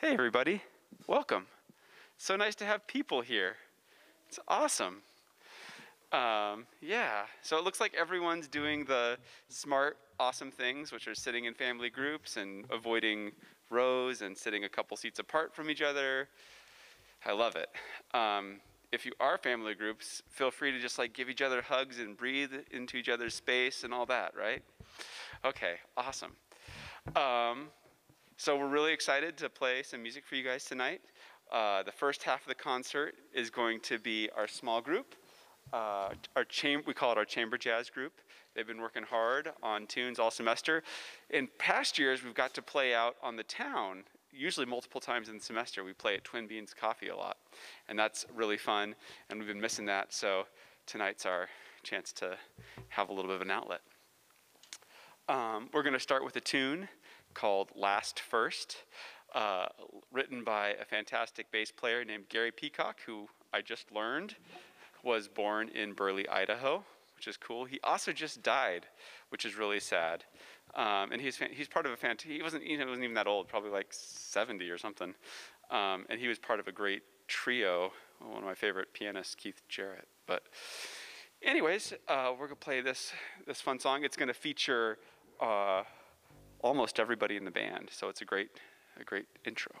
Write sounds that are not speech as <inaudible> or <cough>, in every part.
Hey, everybody. Welcome. So nice to have people here. It's awesome. Um, yeah, so it looks like everyone's doing the smart, awesome things, which are sitting in family groups and avoiding rows and sitting a couple seats apart from each other. I love it. Um, if you are family groups, feel free to just like give each other hugs and breathe into each other's space and all that, right? Okay, awesome. Um, so we're really excited to play some music for you guys tonight. Uh, the first half of the concert is going to be our small group. Uh, our cham- we call it our chamber jazz group. They've been working hard on tunes all semester. In past years, we've got to play out on the town, usually multiple times in the semester. We play at Twin Beans Coffee a lot, and that's really fun, and we've been missing that, so tonight's our chance to have a little bit of an outlet. Um, we're going to start with a tune called Last First, uh, written by a fantastic bass player named Gary Peacock, who I just learned was born in Burley, Idaho, which is cool. He also just died, which is really sad. Um, and he's, he's part of a fant- he wasn't, he wasn't even that old, probably like 70 or something. Um, and he was part of a great trio, one of my favorite pianists, Keith Jarrett. But anyways, uh, we're gonna play this, this fun song. It's gonna feature uh, almost everybody in the band. So it's a great, a great intro.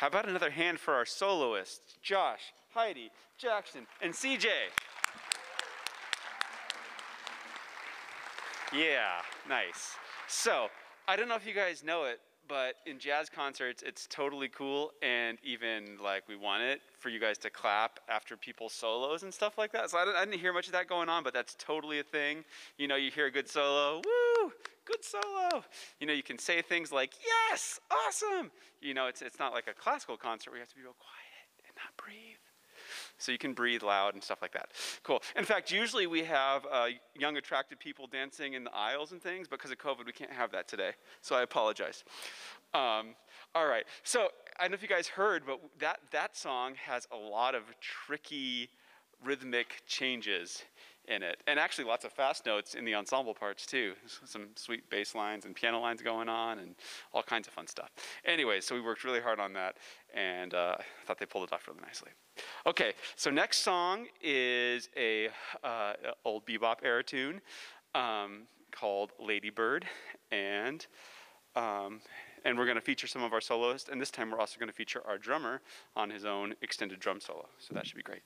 How about another hand for our soloists, Josh, Heidi, Jackson, and CJ? Yeah, nice. So, I don't know if you guys know it, but in jazz concerts, it's totally cool, and even like we want it for you guys to clap after people's solos and stuff like that. So I didn't, hear much of that going on, but that's totally a thing. You know, you hear a good solo, woo, good solo. You know, you can say things like, yes, awesome. You know, it's, it's not like a classical concert where you have to be real quiet and not breathe so you can breathe loud and stuff like that. Cool. In fact, usually we have uh, young, attractive people dancing in the aisles and things. But because of COVID, we can't have that today. So I apologize. Um, all right. So I don't know if you guys heard, but that, that song has a lot of tricky rhythmic changes in it. And actually lots of fast notes in the ensemble parts too. Some sweet bass lines and piano lines going on and all kinds of fun stuff. Anyway, so we worked really hard on that and uh, I thought they pulled it off really nicely. Okay, so next song is a uh, old bebop era tune um, called Lady Bird and um, and we're going to feature some of our soloists, and this time we're also going to feature our drummer on his own extended drum solo. So that should be great.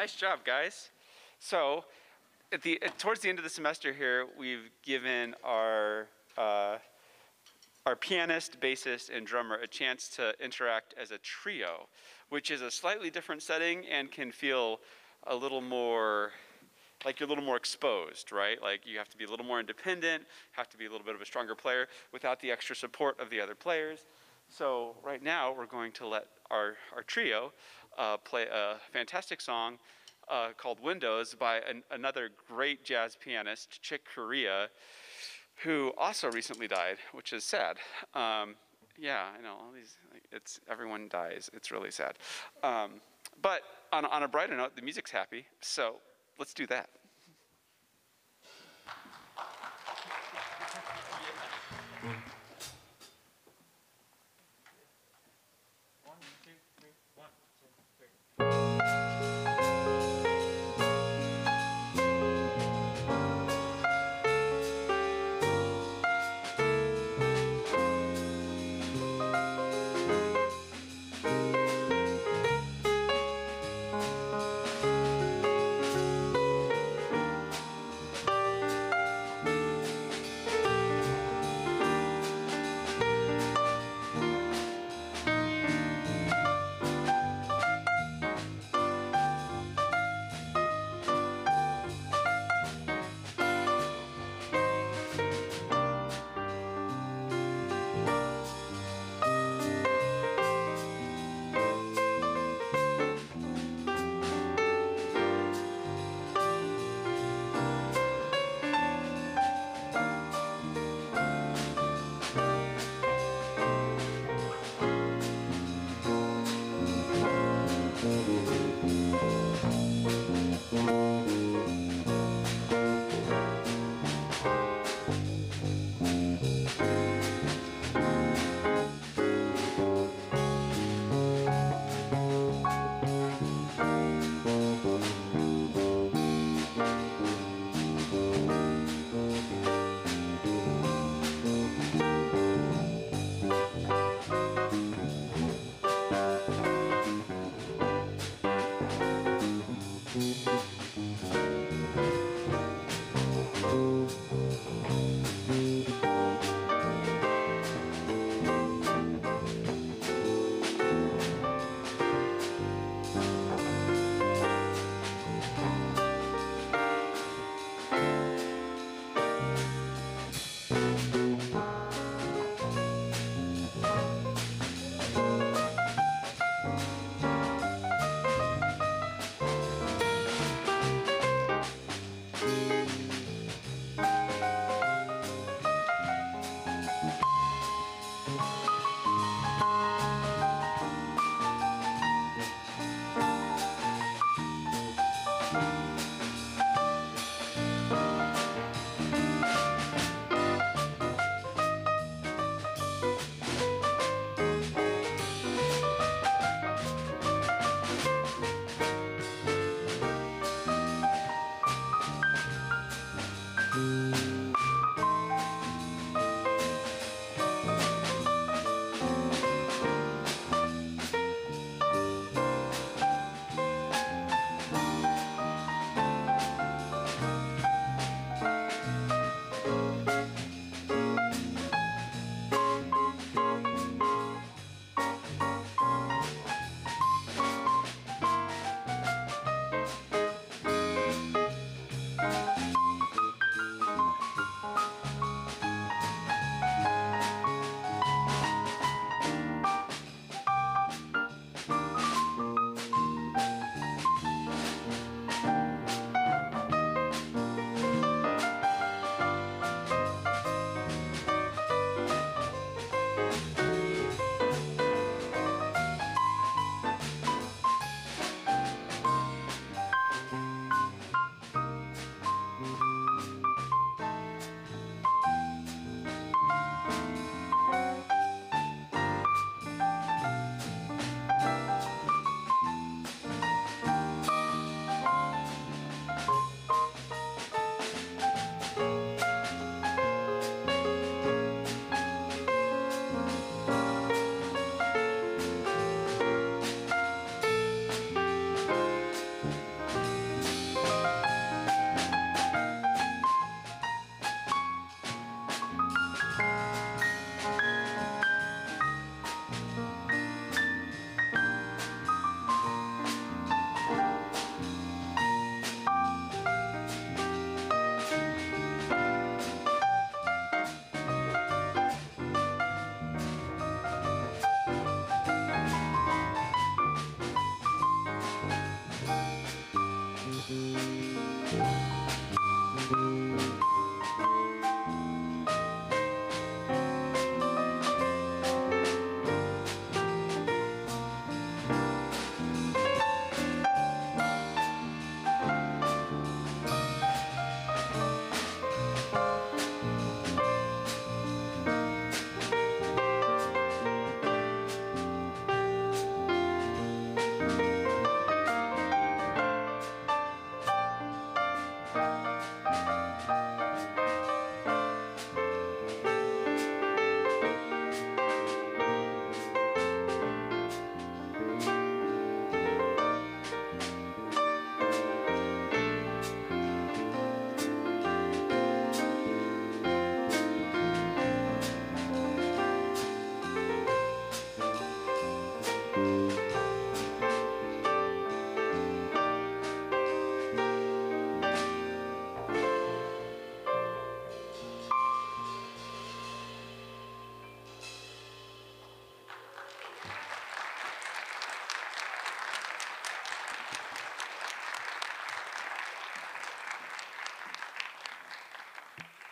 Nice job, guys. So, at the at, towards the end of the semester here, we've given our uh, our pianist, bassist, and drummer a chance to interact as a trio, which is a slightly different setting and can feel a little more like you're a little more exposed, right? Like you have to be a little more independent, have to be a little bit of a stronger player without the extra support of the other players. So right now we're going to let our, our trio uh, play a fantastic song uh, called Windows by an, another great jazz pianist, Chick Corea, who also recently died, which is sad. Um, yeah, I know. All these, it's everyone dies. It's really sad. Um, but on, on a brighter note, the music's happy. So let's do that.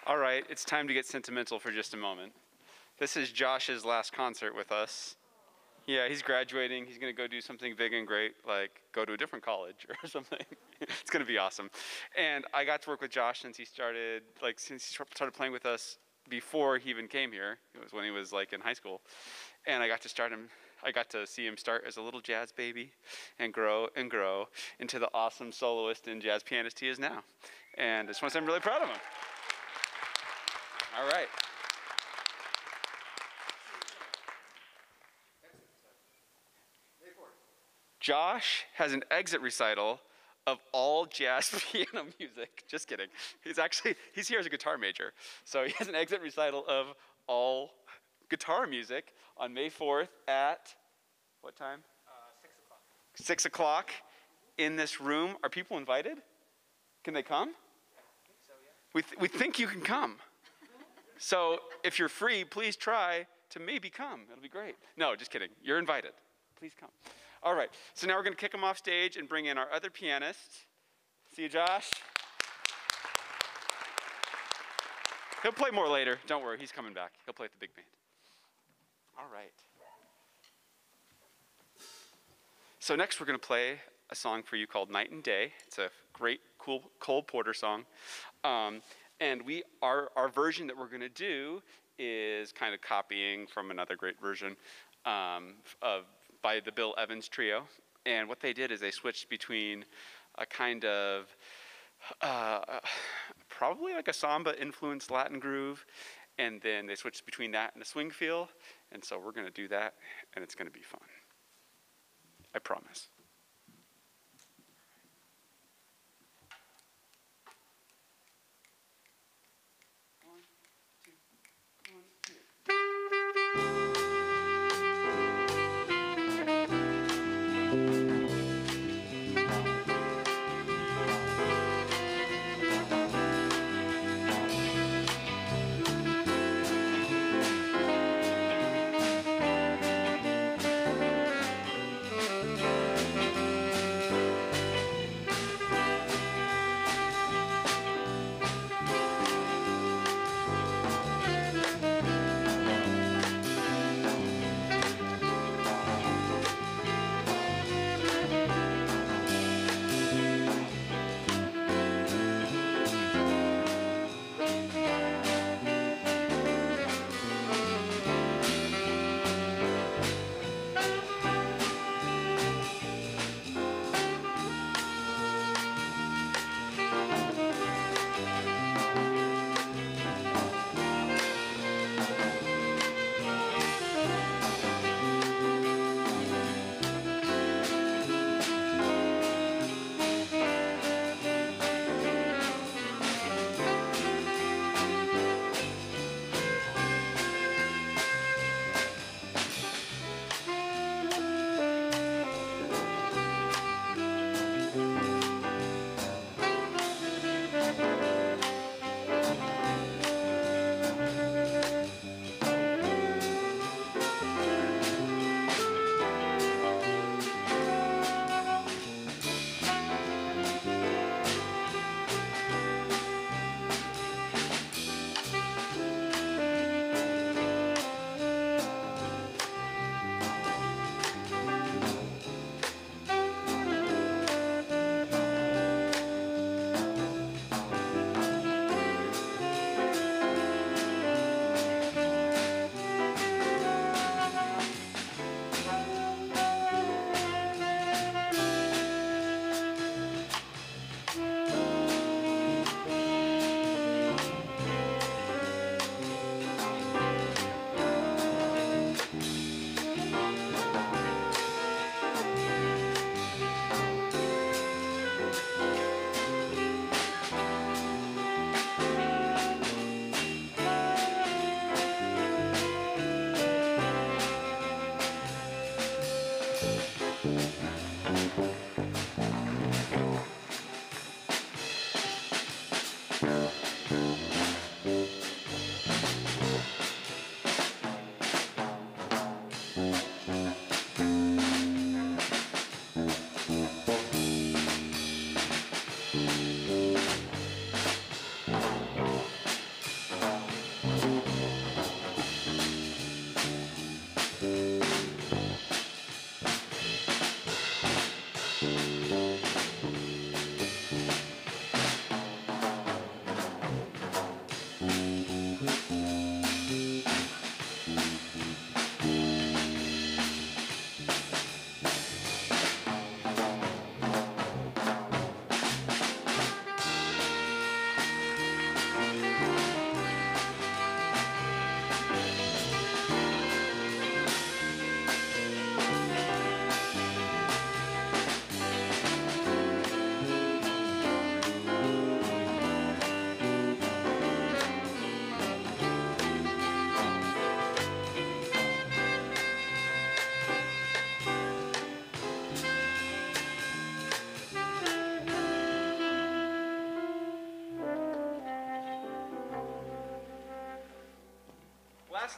All right, it's time to get sentimental for just a moment. This is Josh's last concert with us. Yeah, he's graduating. He's going to go do something big and great, like go to a different college <laughs> or something. it's going to be awesome. And I got to work with Josh since he started, like, since he started playing with us before he even came here. It was when he was like in high school. And I got to start him I got to see him start as a little jazz baby and grow and grow into the awesome soloist and jazz pianist he is now. And I just want to say I'm really proud of him. All right. Josh has an exit recital of all jazz <laughs> piano music. Just kidding. He's actually he's here as a guitar major. So he has an exit recital of all guitar music on May 4th at what time? Uh, six o'clock. Six o'clock in this room. Are people invited? Can they come? So, yeah. We, th- we think you can come. So if you're free, please try to maybe come. It'll be great. No, just kidding. You're invited. Please come. All right. So now we're going to kick them off stage and bring in our other pianist. See you, Josh. He'll play more later. Don't worry. He's coming back. He'll play with the big band. All right. So next we're going to play a song for you called Night and Day. It's a great, cool Cole Porter song. Um, and we, our, our version that we're going to do is kind of copying from another great version um, of, by the Bill Evans Trio. And what they did is they switched between a kind of uh, probably like a samba influenced Latin groove, and then they switched between that and a swing feel. And so we're going to do that, and it's going to be fun. I promise.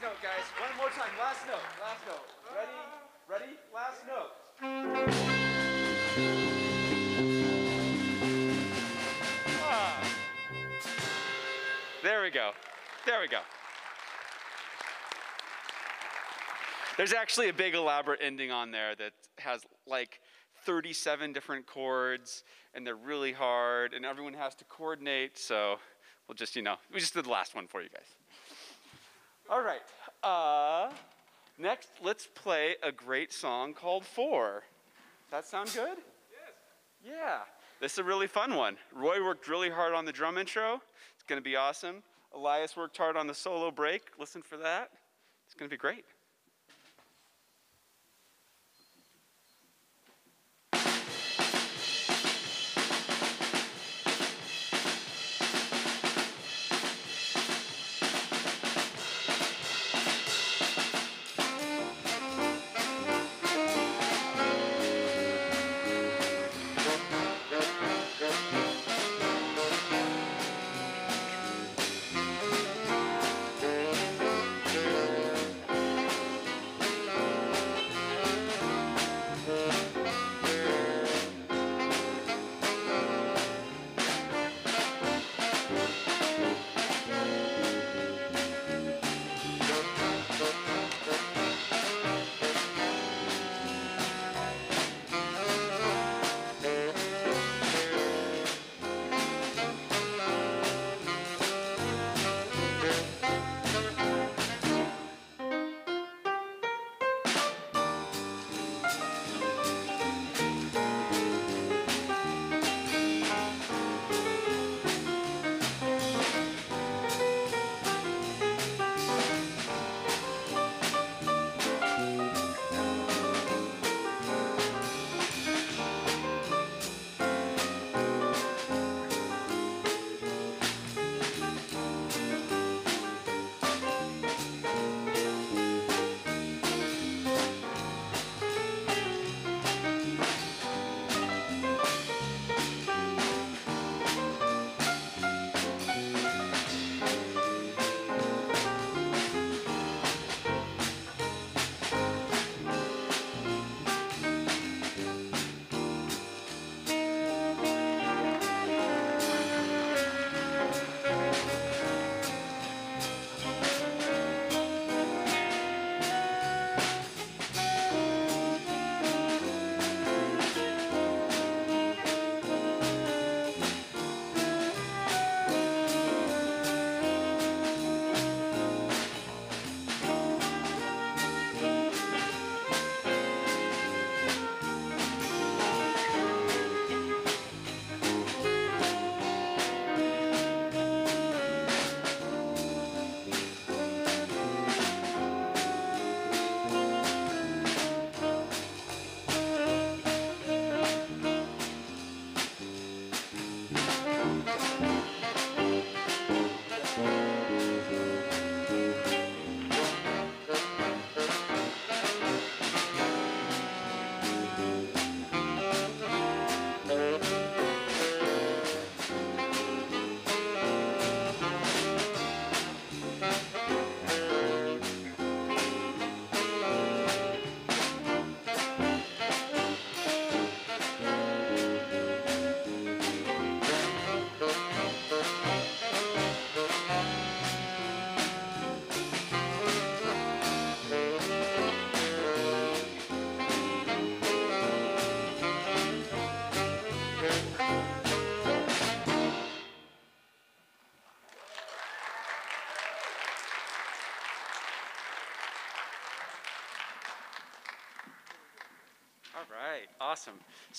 Last note, guys. One more time. Last note. Last note. Ready? Ready? Last note. Ah. There we go. There we go. There's actually a big elaborate ending on there that has like 37 different chords and they're really hard and everyone has to coordinate. So we'll just, you know, we just did the last one for you guys. All right. Uh, next, let's play a great song called Four. Does that sound good? Yes. Yeah. This is a really fun one. Roy worked really hard on the drum intro. It's going to be awesome. Elias worked hard on the solo break. Listen for that. It's going to be great.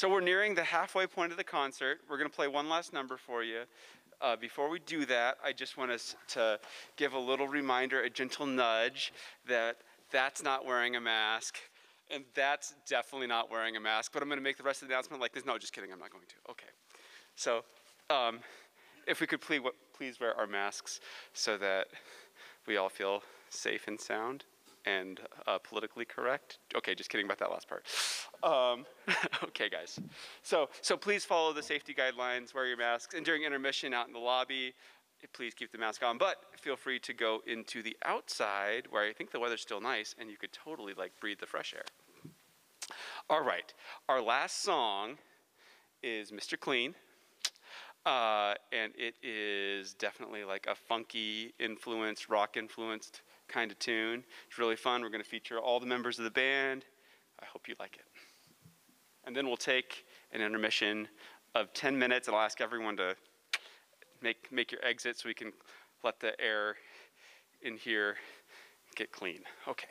So we're nearing the halfway point of the concert. We're going to play one last number for you. Uh, before we do that, I just want us to give a little reminder, a gentle nudge that that's not wearing a mask, and that's definitely not wearing a mask. But I'm going to make the rest of the announcement like this. No, just kidding. I'm not going to. Okay. So, um, if we could please, please wear our masks so that we all feel safe and sound and uh, politically correct. Okay, just kidding about that last part. Um, <laughs> okay, guys. So, so please follow the safety guidelines, wear your masks, and during intermission out in the lobby, please keep the mask on. But feel free to go into the outside where I think the weather's still nice and you could totally like breathe the fresh air. All right, our last song is Mr. Clean. Uh, and it is definitely like a funky influenced, rock influenced kind of tune. It's really fun. We're going to feature all the members of the band. I hope you like it. And then we'll take an intermission of 10 minutes, and I'll ask everyone to make, make your exit so we can let the air in here get clean. Okay.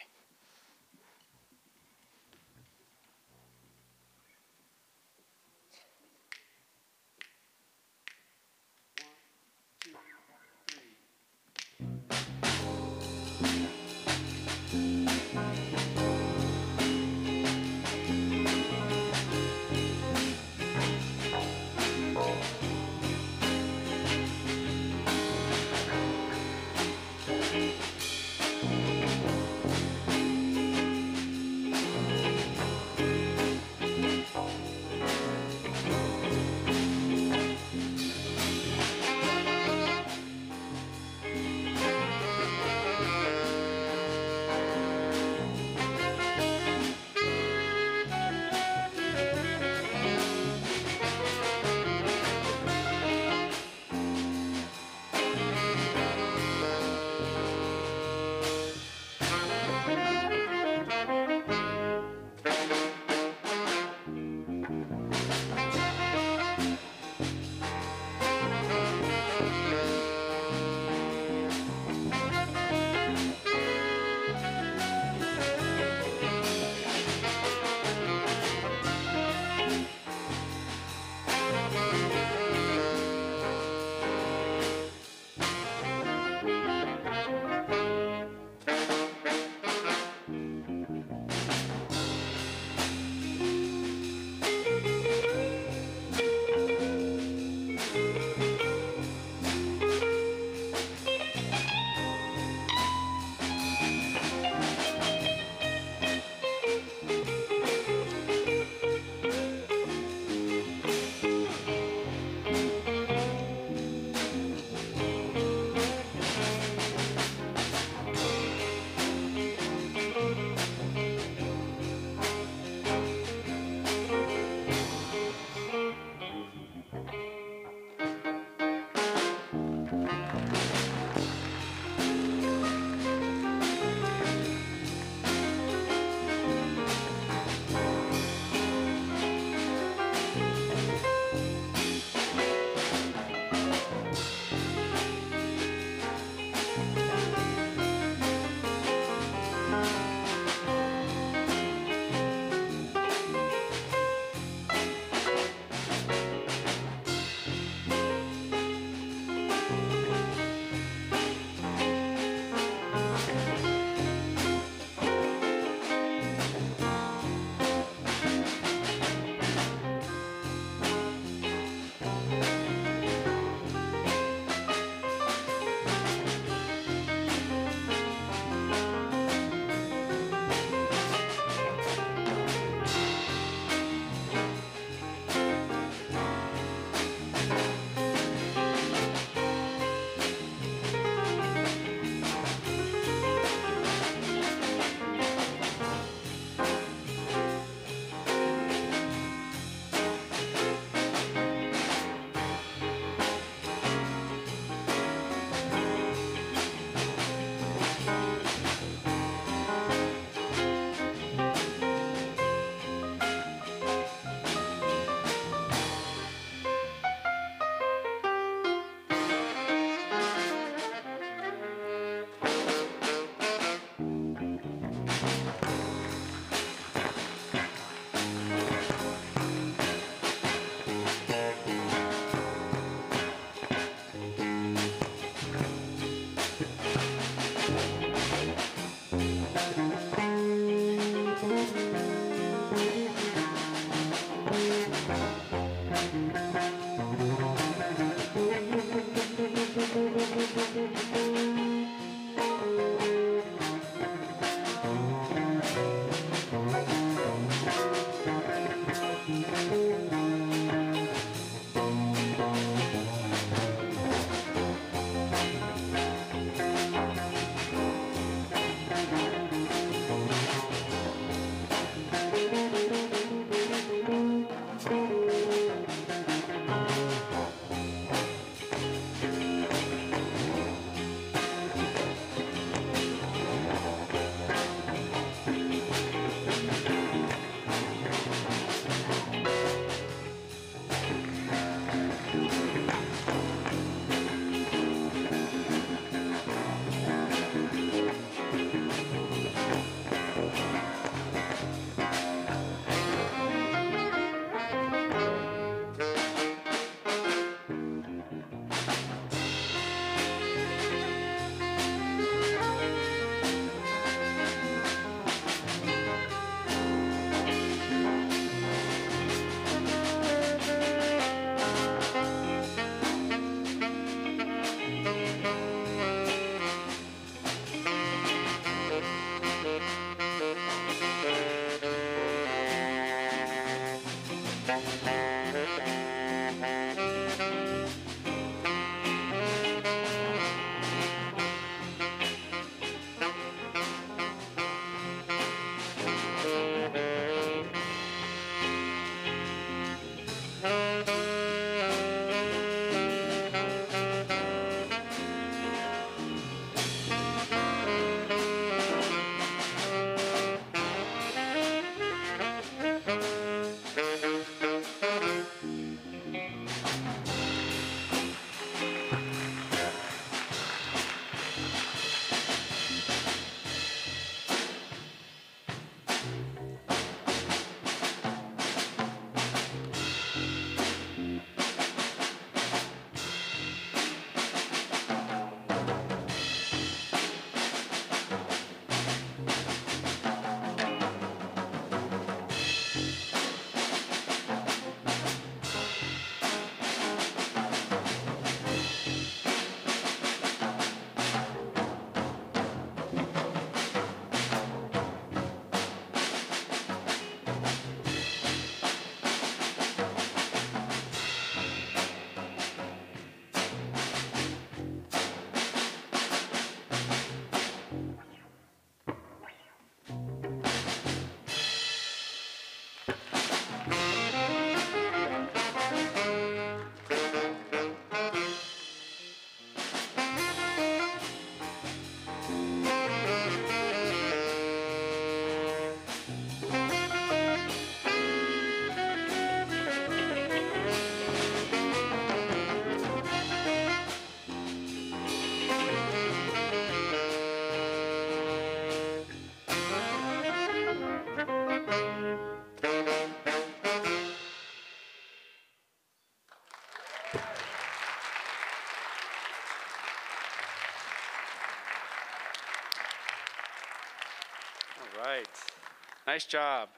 Nice job.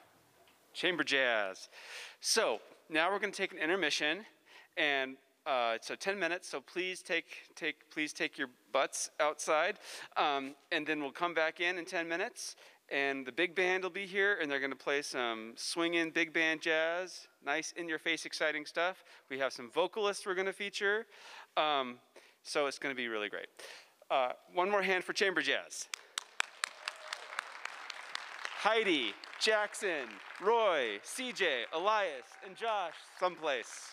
Chamber jazz. So now we're going to take an intermission, and uh, so 10 minutes. So please take take please take your butts outside, um, and then we'll come back in in 10 minutes. And the big band will be here, and they're going to play some swinging big band jazz, nice in-your-face, exciting stuff. We have some vocalists we're going to feature, um, so it's going to be really great. Uh, one more hand for chamber jazz. Heidi, Jackson, Roy, CJ, Elias, and Josh someplace.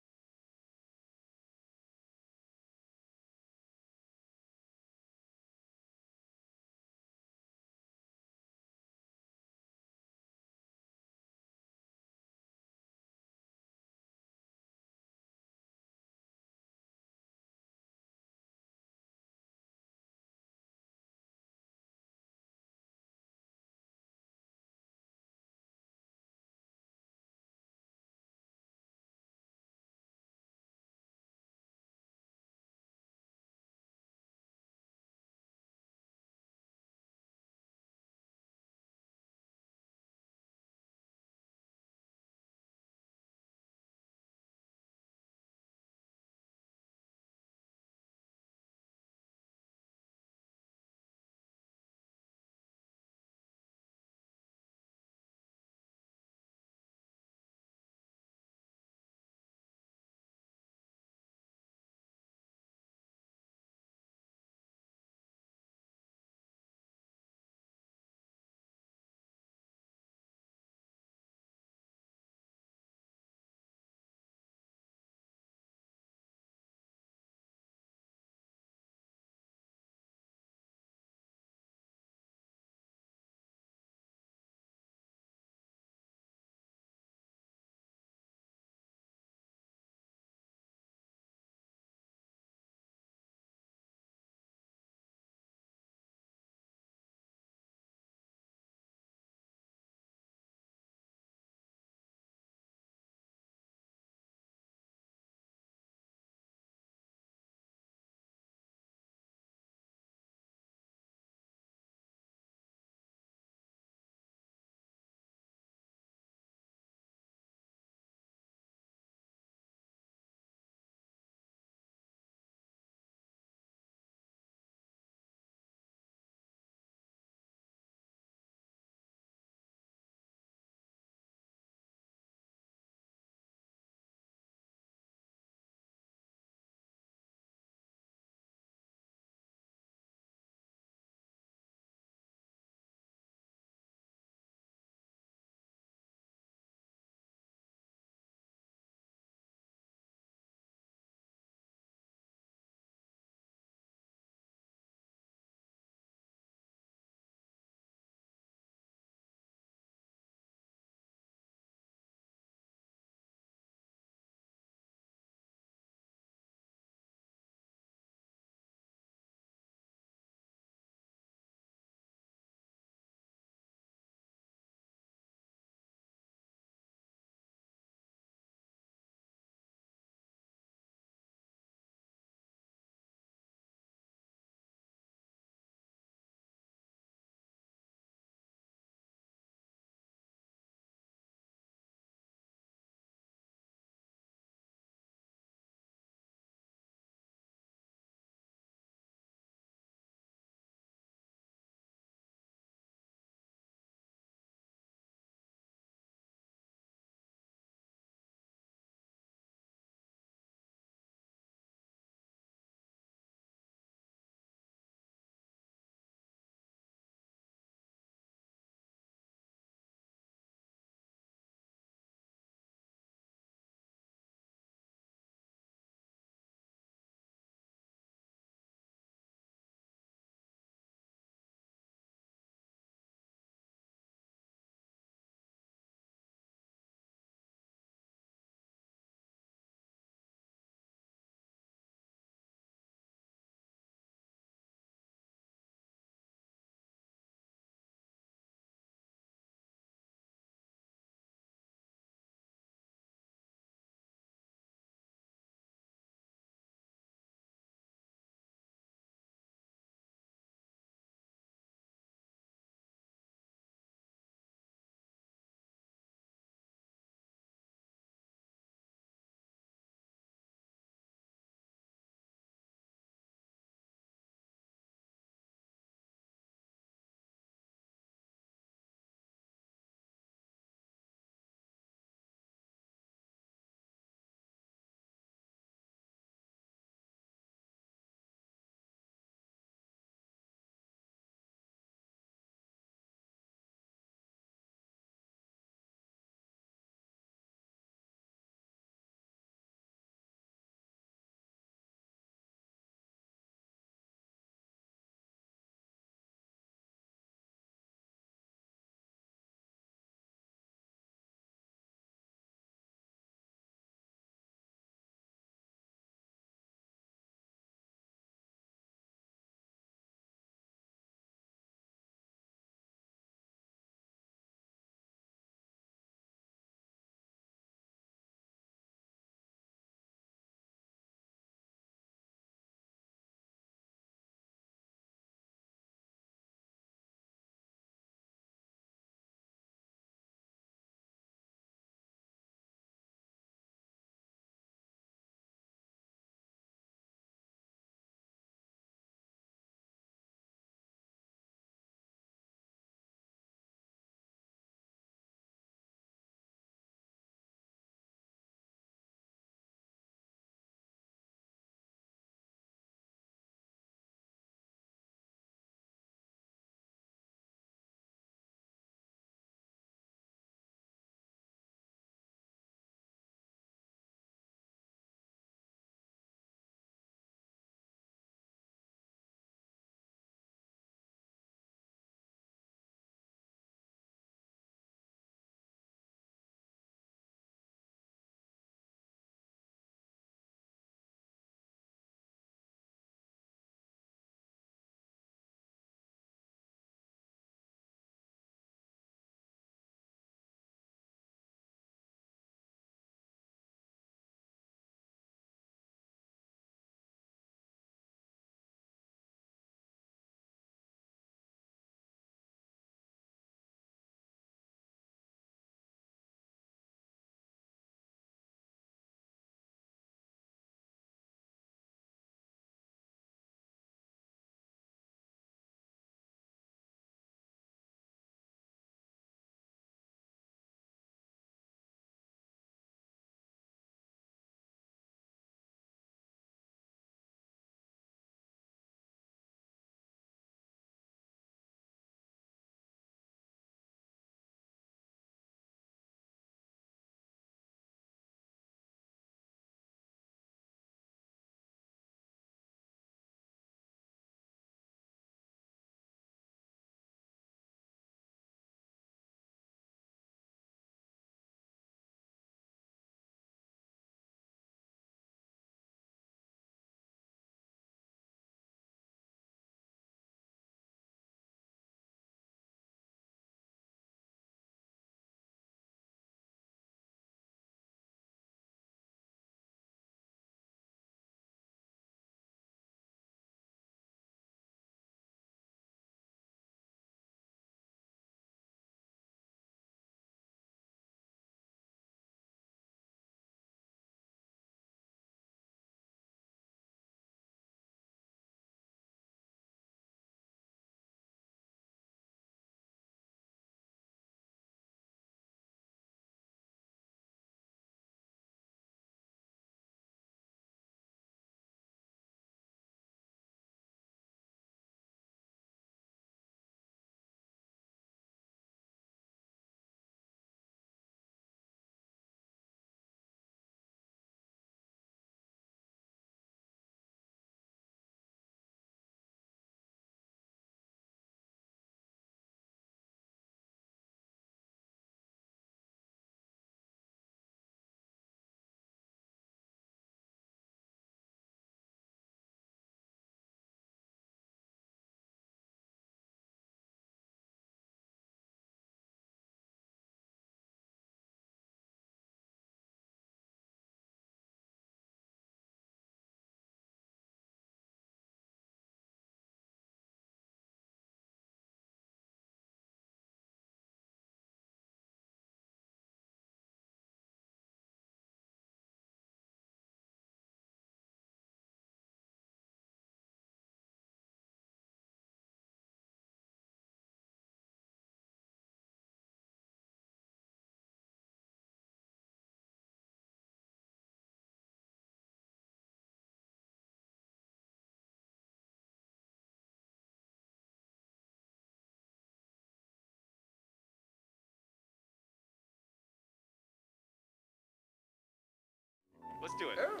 Do it. Oh.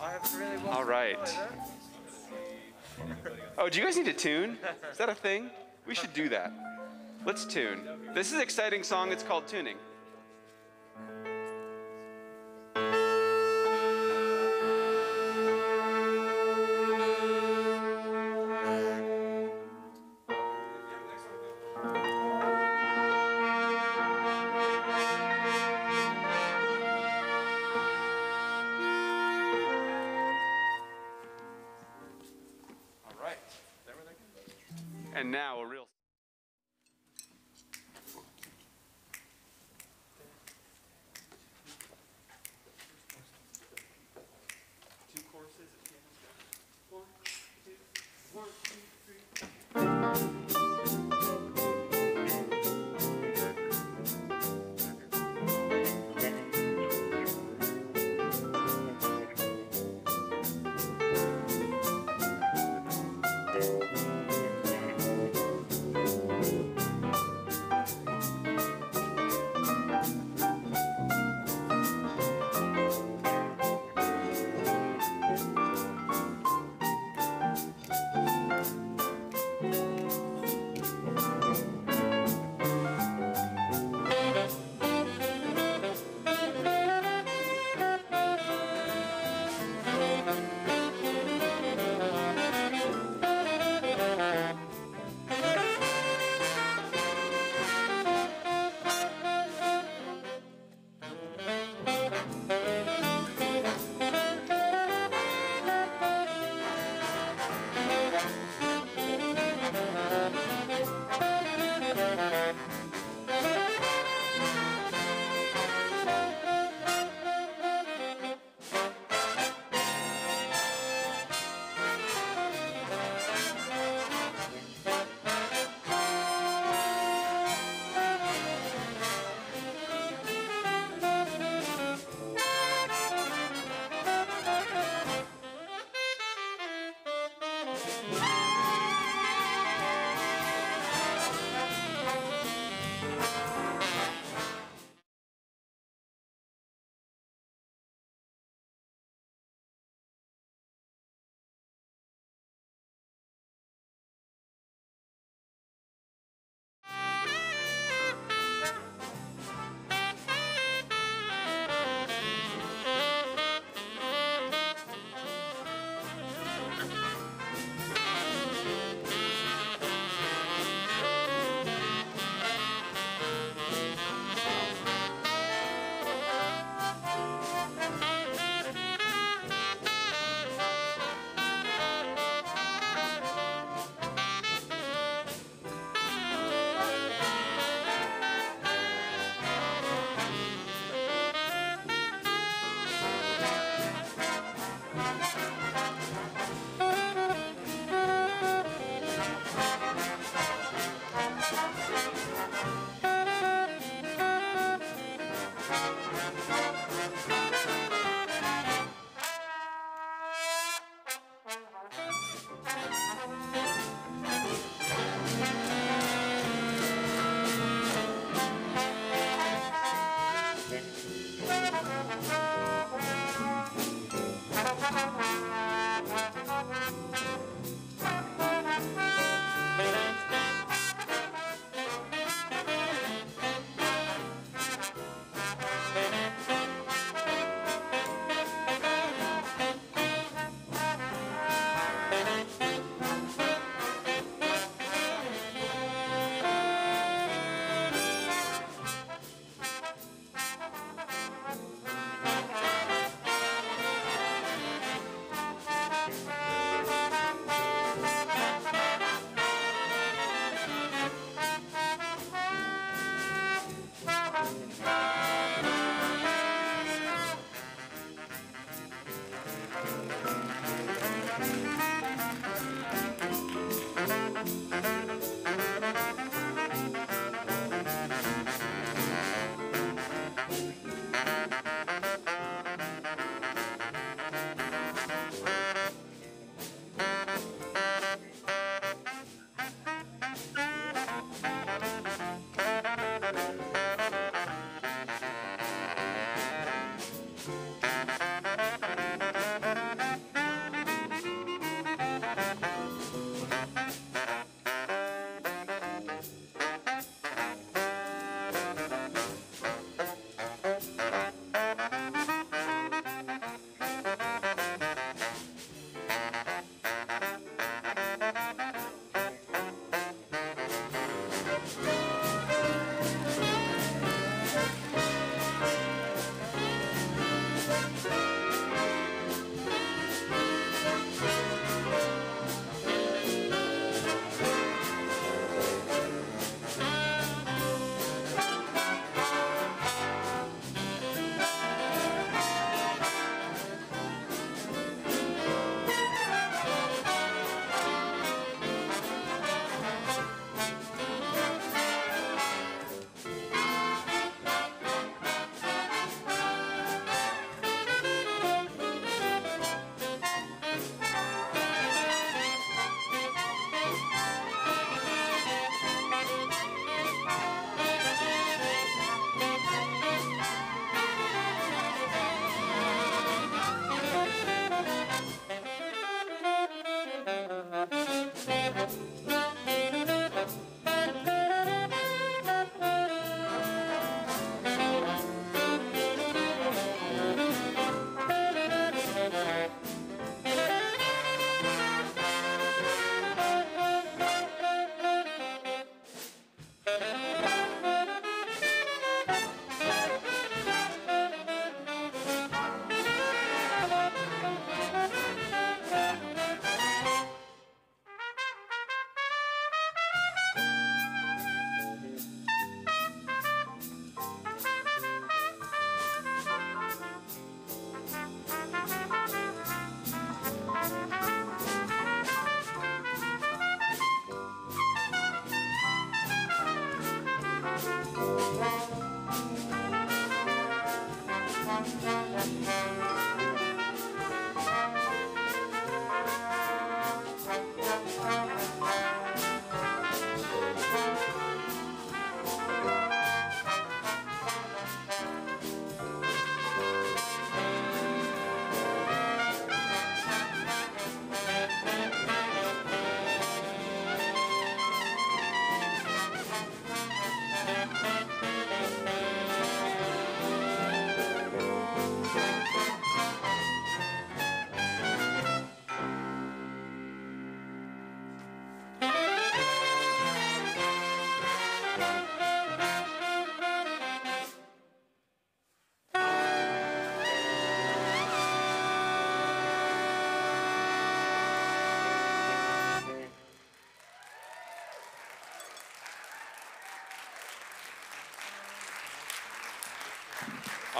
I haven't really watched All right. <laughs> Oh, do you guys need to tune? Is that a thing? We should do that. Let's tune. This is an exciting song. It's called Tuning.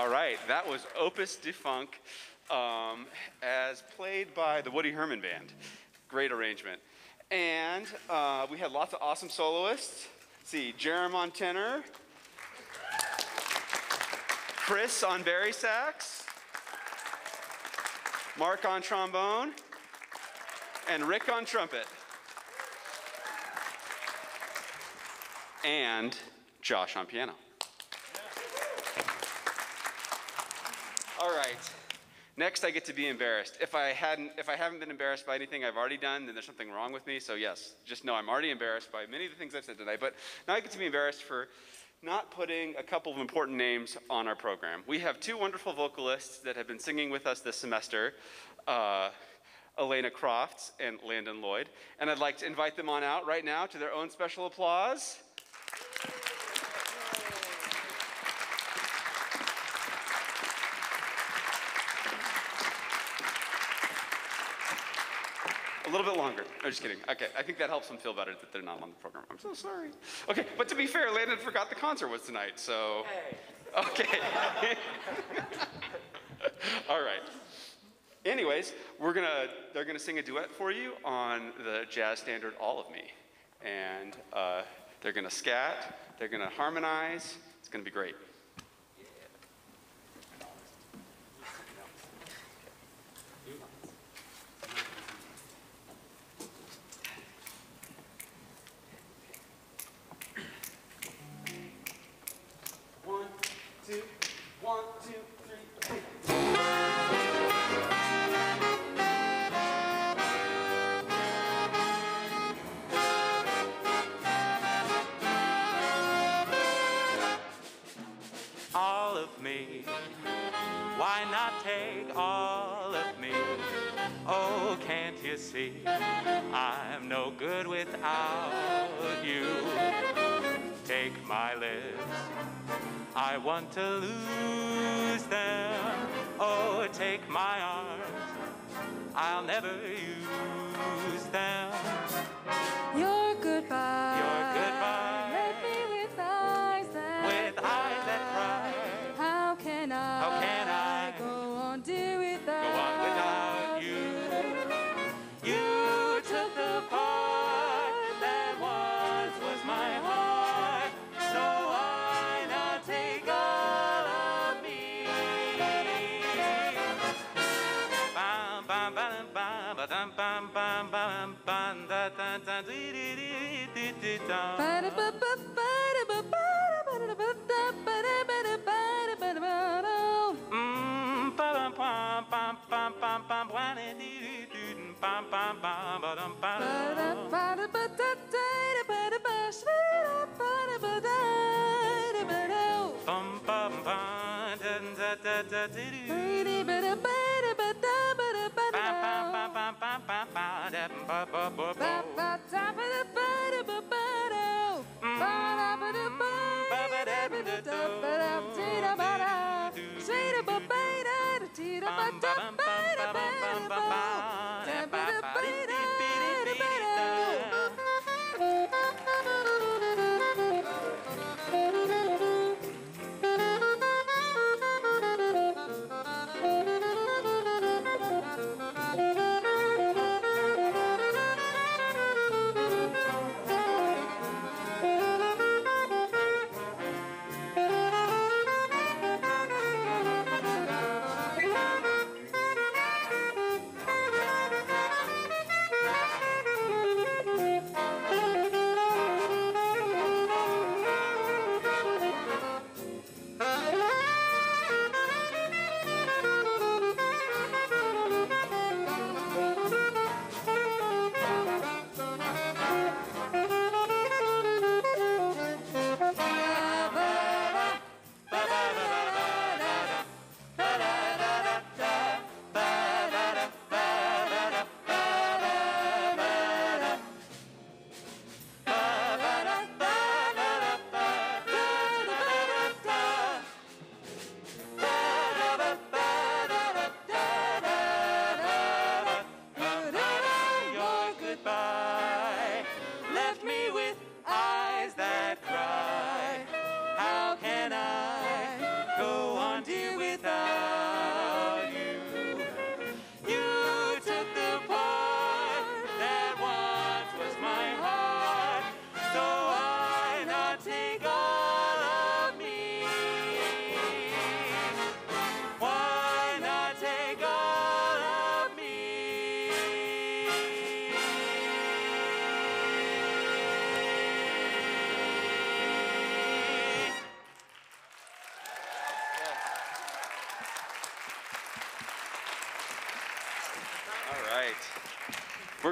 All right, that was Opus de Funk um, as played by the Woody Herman Band. Great arrangement. And uh, we had lots of awesome soloists. Let's see, Jerem on tenor, Chris on bari sax, Mark on trombone, and Rick on trumpet. And Josh on piano. All right. Next, I get to be embarrassed. If I hadn't, if I haven't been embarrassed by anything I've already done, then there's something wrong with me. So yes, just know I'm already embarrassed by many of the things I've said tonight. But now I get to be embarrassed for not putting a couple of important names on our program. We have two wonderful vocalists that have been singing with us this semester. Uh, Elena Crofts and Landon Lloyd. And I'd like to invite them on out right now to their own special applause. Little bit longer. I'm just kidding. Okay, I think that helps them feel better that they're not on the program. I'm so sorry. Okay, but to be fair, Landon forgot the concert was tonight, so. Okay. <laughs> All right. Anyways, we're gonna, they're gonna sing a duet for you on the jazz standard All of Me. And uh, they're gonna scat, they're gonna harmonize, it's gonna be great.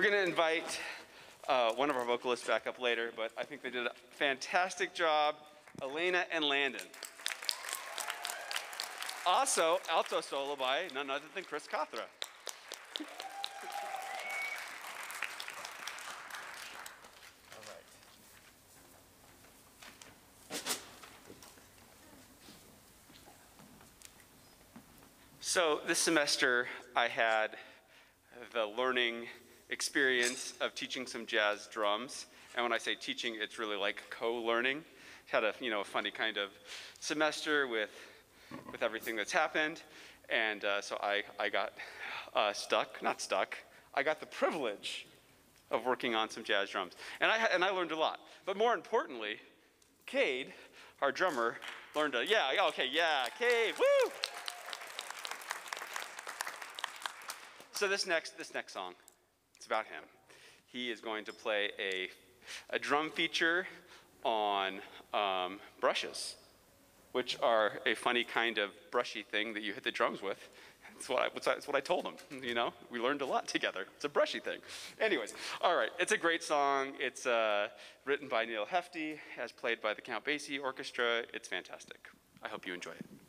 We're going to invite uh, one of our vocalists back up later, but I think they did a fantastic job. Elena and Landon. Also, alto solo by none other than Chris Cothra. So this semester I had the learning experience of teaching some jazz drums. And when I say teaching, it's really like co-learning. Had a you know a funny kind of semester with with everything that's happened, and uh, so I I got uh, stuck, not stuck. I got the privilege of working on some jazz drums, and I and I learned a lot. But more importantly, Cade, our drummer, learned a yeah okay yeah Cade woo. So this next this next song, it's about him. He is going to play a a drum feature on um, brushes, which are a funny kind of brushy thing that you hit the drums with. That's what I, that's what I told him. You know, we learned a lot together. It's a brushy thing. Anyways, all right, it's a great song. It's uh, written by Neal Hefti, as played by the Count Basie Orchestra. It's fantastic. I hope you enjoy it.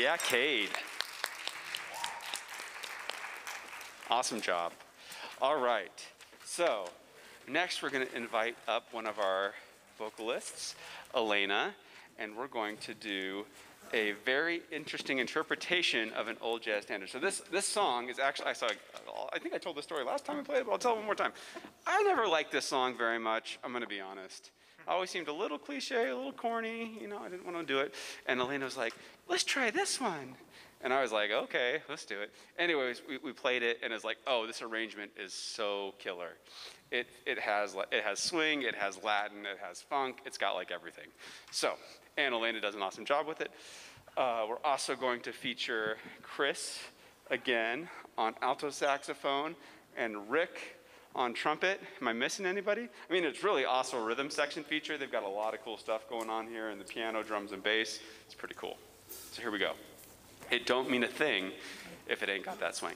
Yeah, Cade. Awesome job. All right. So, next we're going to invite up one of our vocalists, Elena, and we're going to do a very interesting interpretation of an old jazz standard. So this this song is actually I saw I think I told the story last time I played it, but I'll tell it one more time. I never liked this song very much. I'm going to be honest. Always seemed a little cliche, a little corny. You know, I didn't want to do it. And Elena was like, "Let's try this one." And I was like, okay, let's do it. Anyways, we, we played it, and it's like, oh, this arrangement is so killer. It, it, has, it has swing, it has Latin, it has funk, it's got like everything. So, and Elena does an awesome job with it. Uh, we're also going to feature Chris again on alto saxophone and Rick on trumpet. Am I missing anybody? I mean, it's really also a rhythm section feature. They've got a lot of cool stuff going on here, and the piano, drums, and bass. It's pretty cool. So here we go. It don't mean a thing if it ain't got that swing.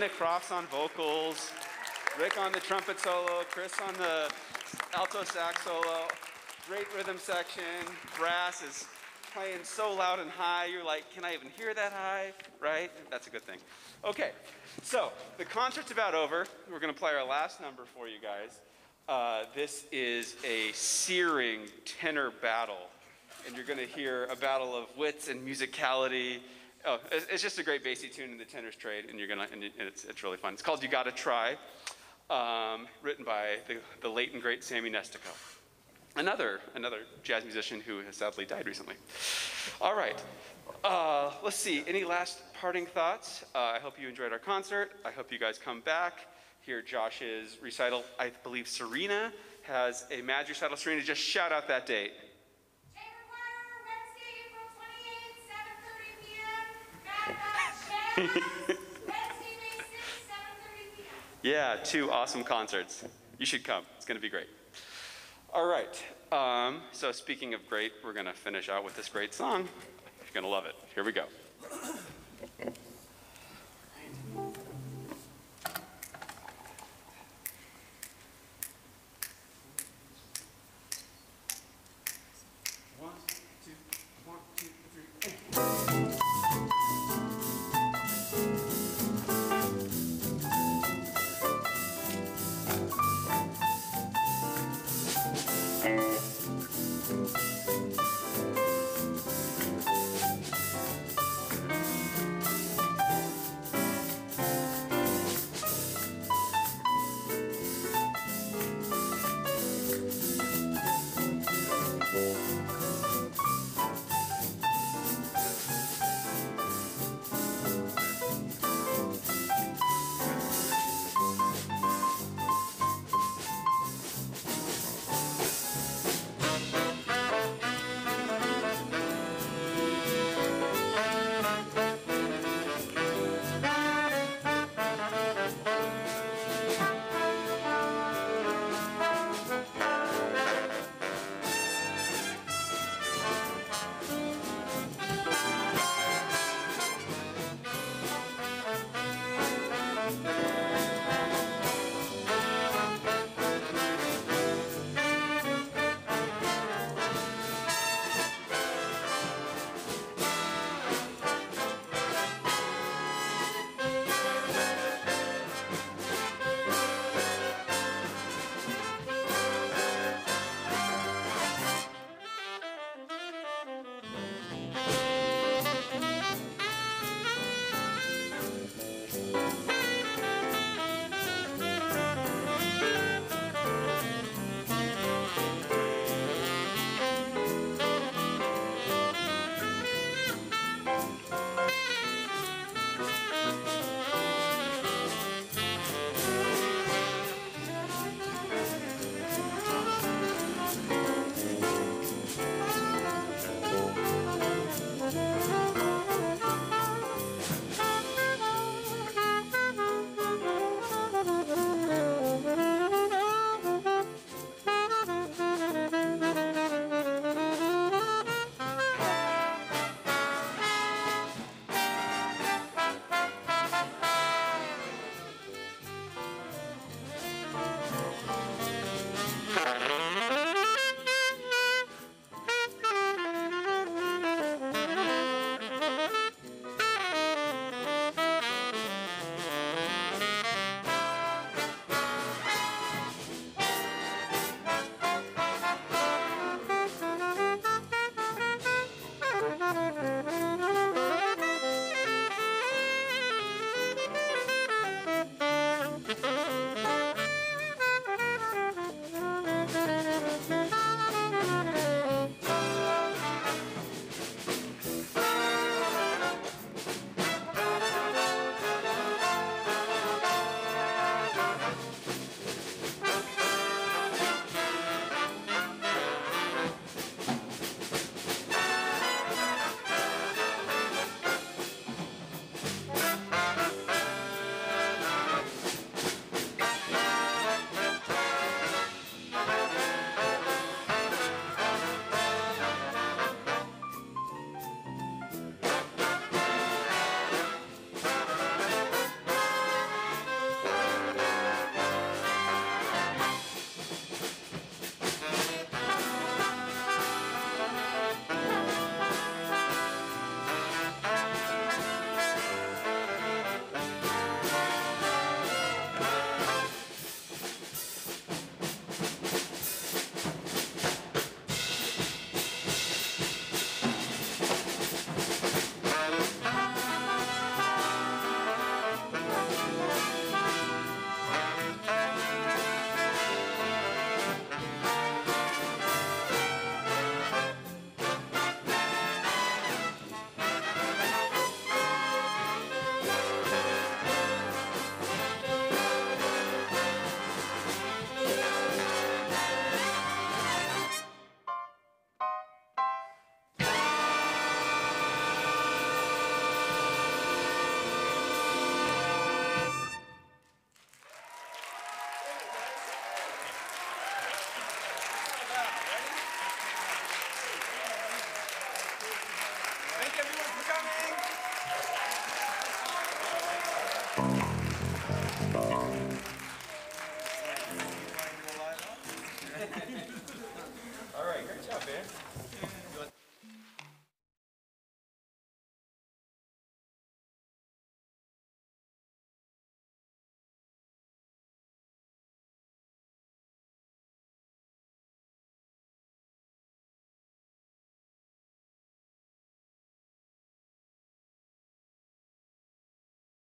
Elena Crofts on vocals, Rick on the trumpet solo, Chris on the alto sax solo, great rhythm section. Brass is playing so loud and high, you're like, can I even hear that high? Right? That's a good thing. Okay, so the concert's about over. We're gonna play our last number for you guys. Uh, this is a searing tenor battle, and you're gonna hear a battle of wits and musicality. Oh, it's, just a great Basie tune in the tenor's trade, and you're gonna, and and it's, it's really fun. It's called "You Gotta Try," um, written by the, the late and great Sammy Nestico another another jazz musician who has sadly died recently. All right, uh, let's see. Any last parting thoughts? Uh, I hope you enjoyed our concert. I hope you guys come back. Hear Josh's recital. I believe Serena has a Mad recital. Serena, just shout out that date. Yeah, two awesome concerts. You should come. It's going to be great. All right. Um, so speaking of great, we're going to finish out with this great song. You're going to love it. Here we go.